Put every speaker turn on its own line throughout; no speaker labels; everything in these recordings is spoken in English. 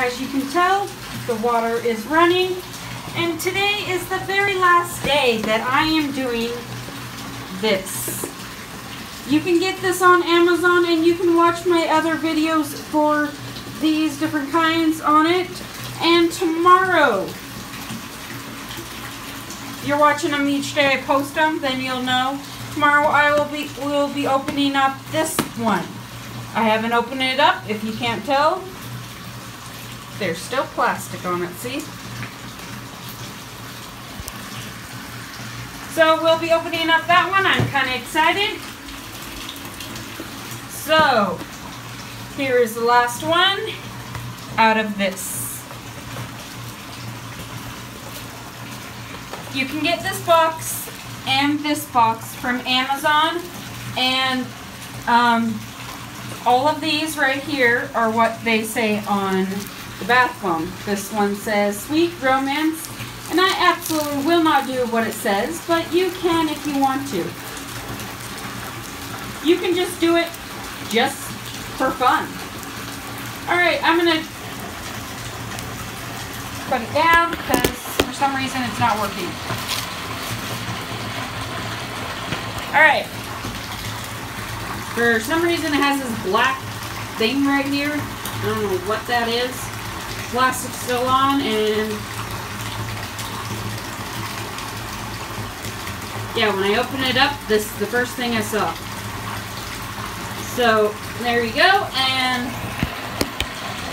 as you can tell, the water is running. And today is the very last day that I am doing this. You can get this on Amazon and you can watch my other videos for these different kinds on it. And tomorrow, you're watching them each day I post them, then you'll know. Tomorrow I will be will be opening up this one. I haven't opened it up, if you can't tell. There's still plastic on it, see? So we'll be opening up that one. I'm kind of excited. So, here is the last one out of this. You can get this box and this box from Amazon and um, all of these right here are what they say on the bath bomb. This one says Sweet Romance and I absolutely will not do what it says but you can if you want to. You can just do it just for fun. Alright, I'm going to put it down because for some reason it's not working. Alright. For some reason it has this black thing right here. I don't know what that is. Plastic still on and yeah, when I open it up, this is the first thing I saw. So there you go, and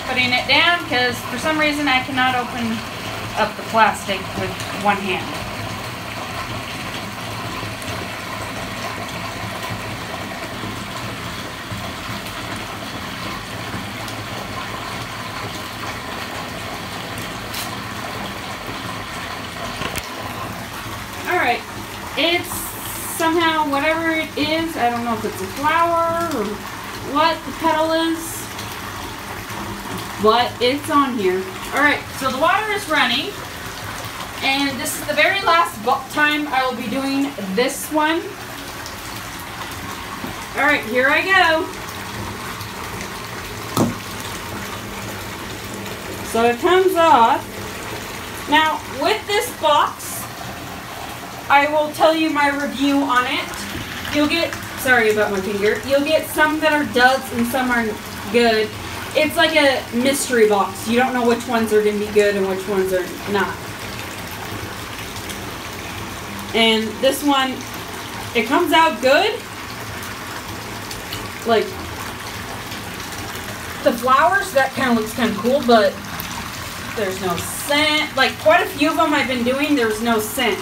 putting it down because for some reason I cannot open up the plastic with one hand. Alright, it's somehow whatever it is, I don't know if it's a flower or what the petal is, but it's on here. Alright, so the water is running. And this is the very last time I will be doing this one. Alright, here I go. So it comes off. Now, with this box, I will tell you my review on it. You'll get, sorry about my finger, you'll get some that are duds and some are good it's like a mystery box. You don't know which ones are going to be good and which ones are not. And this one, it comes out good. Like, the flowers, that kind of looks kind of cool, but there's no scent. Like, quite a few of them I've been doing, there's no scent.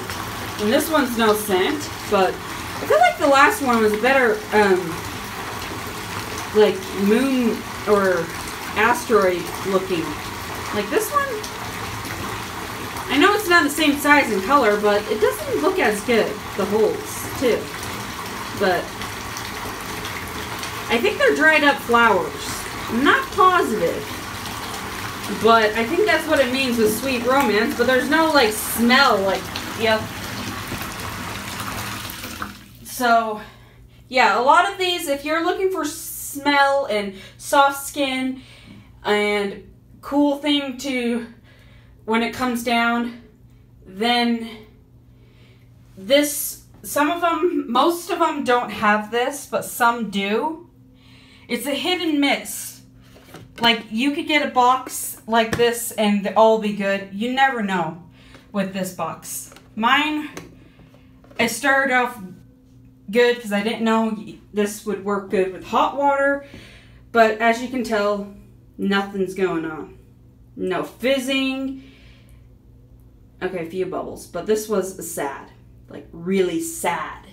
And this one's no scent, but I feel like the last one was better, um, like, moon or asteroid looking. Like this one, I know it's not the same size and color, but it doesn't look as good, the holes, too. But, I think they're dried up flowers. I'm not positive. But I think that's what it means with sweet romance, but there's no, like, smell, like, yep. So, yeah, a lot of these, if you're looking for smell and soft skin and cool thing to when it comes down then this some of them most of them don't have this but some do. It's a hit and miss. Like you could get a box like this and all be good. You never know with this box. Mine I started off good because I didn't know this would work good with hot water but as you can tell Nothing's going on. No fizzing. Okay, a few bubbles. But this was sad. Like, really sad.